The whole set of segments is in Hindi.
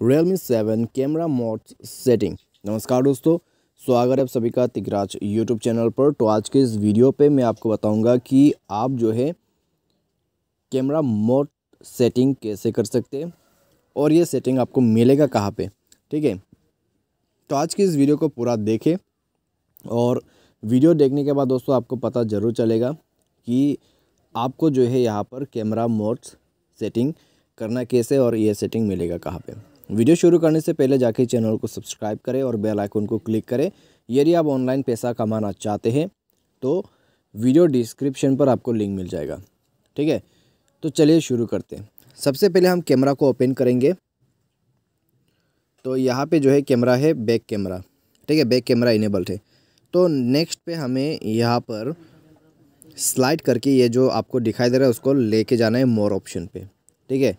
Realme seven camera mode setting नमस्कार दोस्तों, स्वागत है आप सभी का तिगराज यूट्यूब चैनल पर। तो आज के इस वीडियो पे मैं आपको बताऊँगा कि आप जो है कैमरा मोड सेटिंग कैसे कर सकते हैं और ये सेटिंग आपको मिलेगा कहाँ पे, ठीक है? तो आज की इस वीडियो को पूरा देखें और वीडियो देखने के बाद दोस्तों आपको पता ज़रूर चलेगा कि आपको जो है यहाँ पर कैमरा मोड सेटिंग करना कैसे और ये सेटिंग मिलेगा कहाँ पे। वीडियो शुरू करने से पहले जाके चैनल को सब्सक्राइब करें और बेल आइकन को क्लिक करें। यदि आप ऑनलाइन पैसा कमाना चाहते हैं तो वीडियो डिस्क्रिप्शन पर आपको लिंक मिल जाएगा। ठीक है? तो चलिए शुरू करते हैं। सबसे पहले हम कैमरा को ओपन करेंगे। तो यहाँ पे जो है कैमरा है, बैक कैमरा। ठीक है? बैक कैमरा इनेबल्ड है। तो नेक्स्ट पे हमें यहाँ पर स्लाइड करके ये जो आपको दिखाई दे रहा है, उसको लेके जाना है मोर ऑप्शन पे। ठीक है?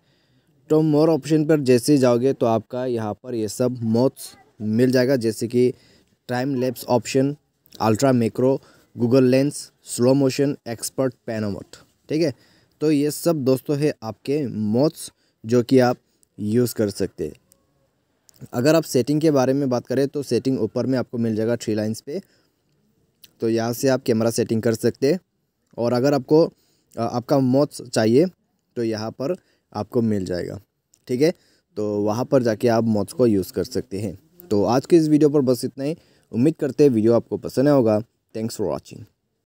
तो मोर ऑप्शन पर जैसे जाओगे तो आपका यहाँ पर ये सब मोड्स मिल जाएगा, जैसे कि time lapse option ultra macro Google lens slow motion expert पैनोमोट ठीक है? तो ये सब दोस्तों है आपके मोड्स जो कि आप यूज़ कर सकते हैं। अगर आप सेटिंग के बारे में बात करें तो सेटिंग ऊपर में आपको मिल जाएगा थ्री लाइन्स पे। तो यहाँ से आप कैमरा सेटिंग कर सकते हैं। और अगर आपको आपका मोड्स चाहिए तो यहाँ पर आपको मिल जाएगा। ठीक है? तो वहाँ पर जाके आप मॉड्स को यूज़ कर सकते हैं। तो आज के इस वीडियो पर बस इतना ही। उम्मीद करते हैं वीडियो आपको पसंद होगा। Thanks for watching